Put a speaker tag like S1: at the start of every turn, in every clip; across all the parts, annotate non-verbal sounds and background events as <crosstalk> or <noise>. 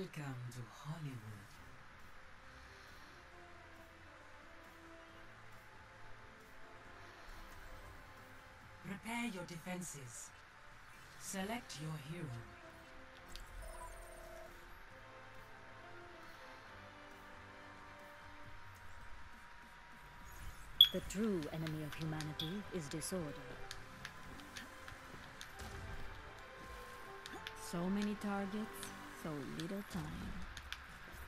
S1: Welcome to Hollywood. Prepare your defenses. Select your hero.
S2: The true enemy of humanity is disorder.
S3: So many targets, so little time.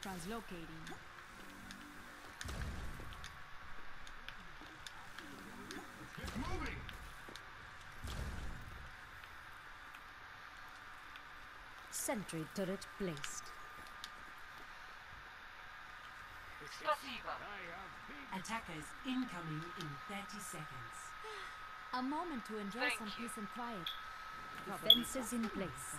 S3: Translocating.
S4: Get moving!
S2: Sentry turret placed.
S1: Attackers incoming in 30 seconds.
S3: A moment to enjoy
S5: Thank
S3: some
S5: you.
S3: peace and quiet.
S2: Defenses in place.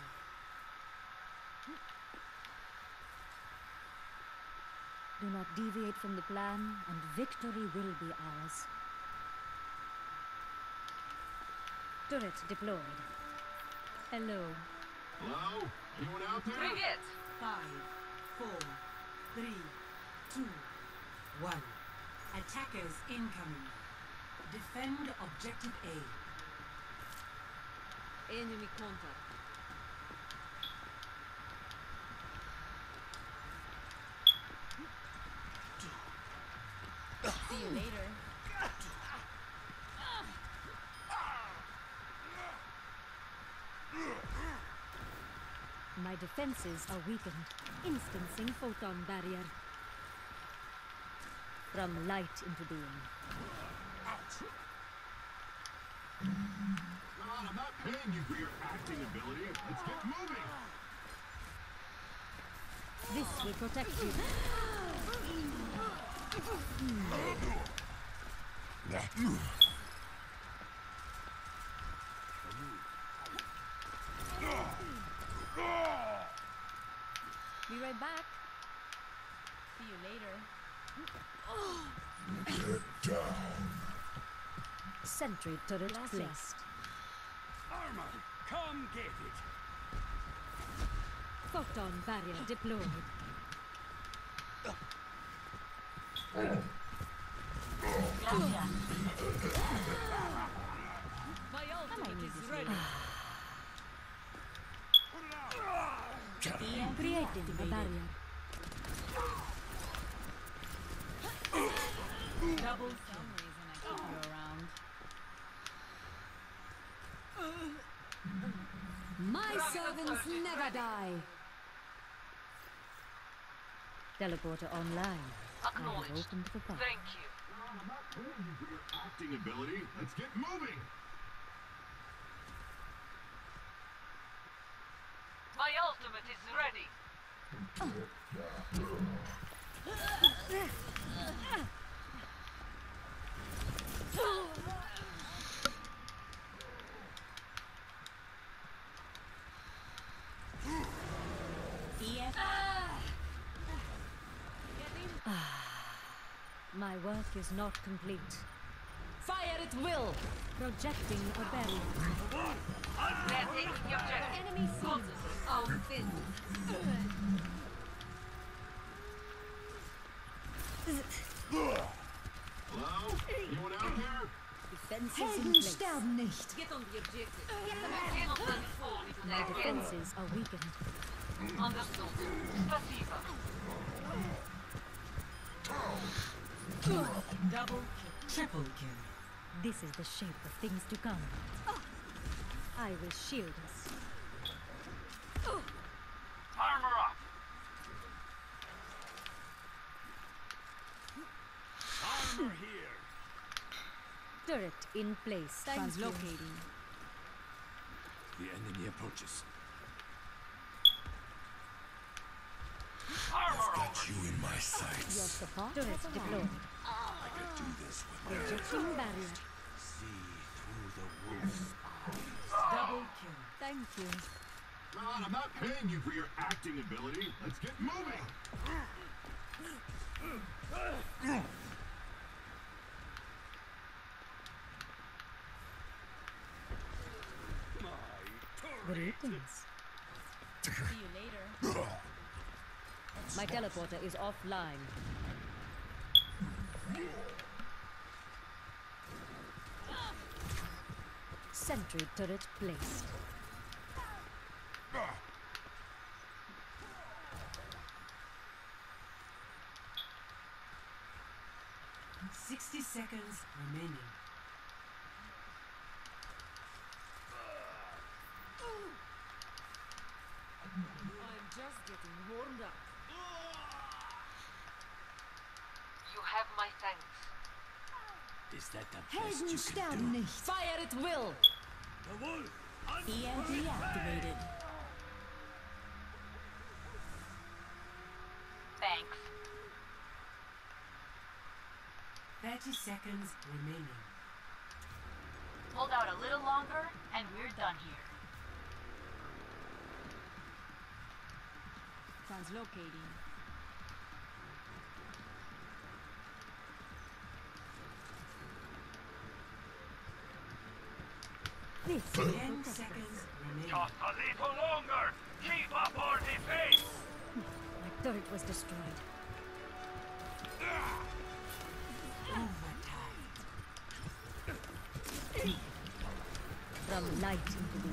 S2: Do not deviate from the plan, and victory will be ours. Turret deployed. Hello.
S4: Hello? Anyone out there?
S5: Bring it!
S1: Five, four, three, two, one. Attackers incoming. Defend objective A.
S5: Enemy contact.
S3: You later.
S2: My defenses are weakened, instancing photon barrier. From light into being.
S4: God, I'm not paying you for your acting ability. Let's get moving!
S2: This will protect you. <gasps> <gasps> <gasps>
S3: Be right back. See you later.
S2: Sentry turret placed.
S6: Armor, come get it.
S2: Photon barrier deployed.
S5: My ultimate is ready.
S2: Creating a barrier.
S1: Double
S3: Some reason I keep you around.
S2: My servants never die. Teleporter online.
S5: Acknowledged.
S2: opened the path.
S5: Thank you.
S4: God, I'm not paying you for your acting ability. Let's get moving!
S5: My ultimate is ready.
S2: Ah, my work is not complete.
S3: Fire at will.
S2: Projecting a barrier.
S5: They're taking the objective.
S2: Enemy soldiers
S5: oh, are thin.
S4: Hello? Anyone out here?
S2: Defenses
S1: nicht.
S5: Get on the objective. Yeah.
S2: Defenses are weakened.
S5: Understood. Passiva.
S1: Double kill. Triple kill.
S2: This is the shape of things to come. I will shield us.
S6: Armor up. Armor hmm. here.
S2: Turret in place.
S3: Translocating.
S6: The enemy approaches.
S7: I've Got you in my
S2: Your
S7: sights.
S2: support turret deployed.
S7: I could do this with my
S2: Projecting barrier.
S7: see through the wolf's
S1: Double kill.
S2: Thank you.
S4: God, I'm not paying you for your acting ability. Let's get moving!
S6: My.
S2: Greetings.
S3: See you later. <laughs>
S2: My teleporter is offline. Sentry turret placed.
S1: Sixty seconds remaining.
S2: I'm just getting warmed up.
S5: You have my thanks.
S6: Is that the best you can do?
S2: nicht. Fire at will.
S6: The wolf!
S2: EMP activated.
S5: Thanks.
S1: Thirty seconds remaining.
S3: Hold out a little longer, and we're done here. Translocating.
S1: Ten seconds.
S6: Just a little longer! Keep up our defense!
S2: My turret was destroyed. From light into.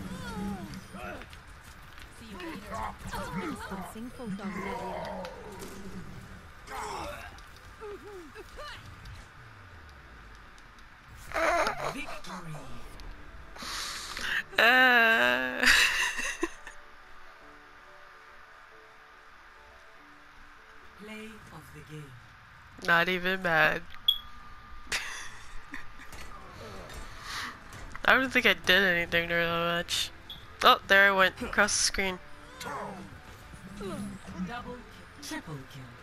S1: Victory.
S8: Not even mad. <laughs> I don't think I did anything really much. Oh, there I went across the screen.
S1: Double. Triple kill.